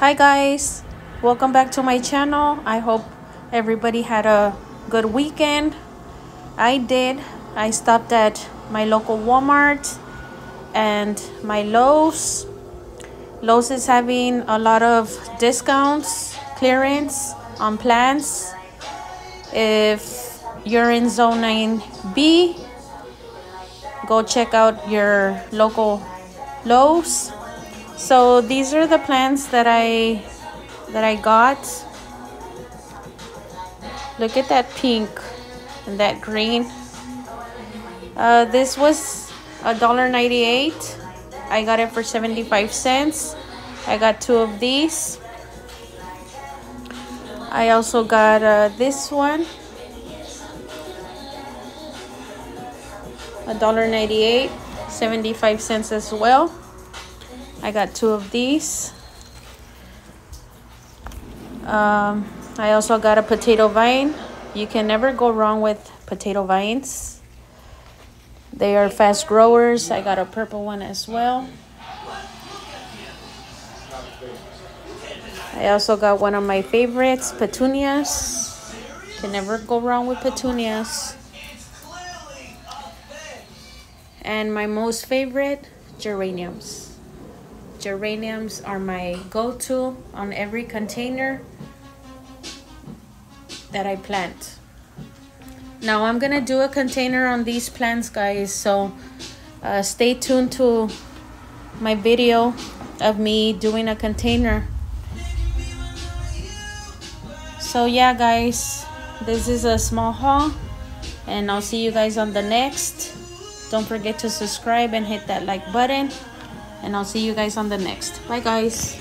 Hi guys, welcome back to my channel. I hope everybody had a good weekend. I did. I stopped at my local Walmart and my Lowe's. Lowe's is having a lot of discounts, clearance on plants. If you're in zone 9B, go check out your local Lowe's. So these are the plants that I that I got. Look at that pink and that green. Uh, this was a dollar ninety-eight. I got it for 75 cents. I got two of these. I also got uh, this one. A dollar ninety-eight, 75 cents as well. I got two of these. Um, I also got a potato vine. You can never go wrong with potato vines. They are fast growers. I got a purple one as well. I also got one of my favorites, petunias. Can never go wrong with petunias. And my most favorite, geraniums geraniums are my go-to on every container that I plant. Now I'm gonna do a container on these plants guys so uh, stay tuned to my video of me doing a container. So yeah guys, this is a small haul and I'll see you guys on the next. Don't forget to subscribe and hit that like button and I'll see you guys on the next. Bye guys.